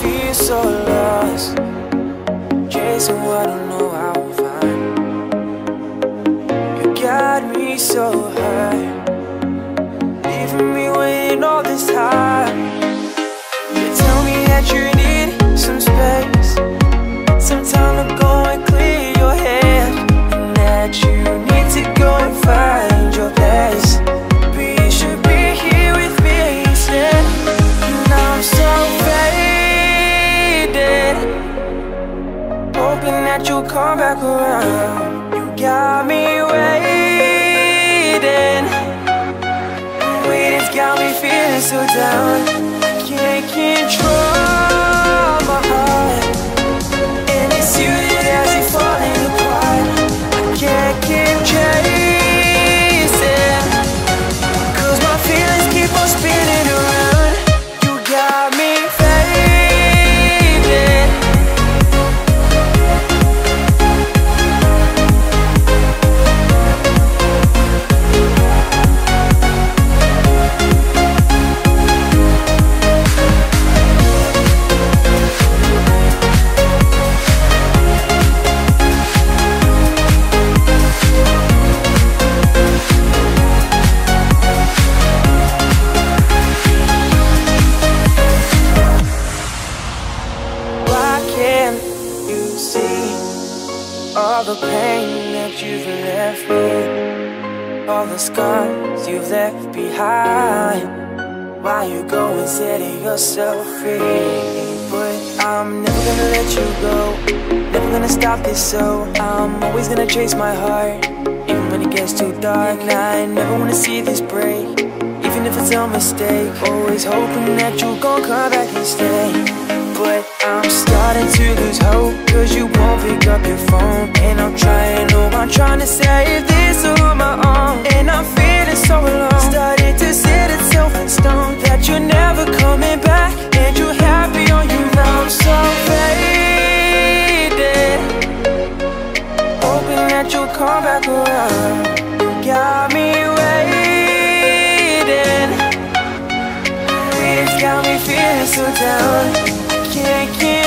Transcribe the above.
feel so lost. Chasing what I know I will find. You got me so high. Leaving me waiting all this time You tell me that you're that you'll come back around. You got me waiting. Waiting's got me feeling so down. I can't control pain that you've left me? All the scars you've left behind. Why you go and setting yourself free? But I'm never gonna let you go. Never gonna stop this, so I'm always gonna chase my heart. Even when it gets too dark, I never wanna see this break. Even if it's a mistake, always hoping that gonna come back and stay. Back You got me waiting got me feeling so down. Can't control